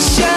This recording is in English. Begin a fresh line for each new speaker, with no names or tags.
shine.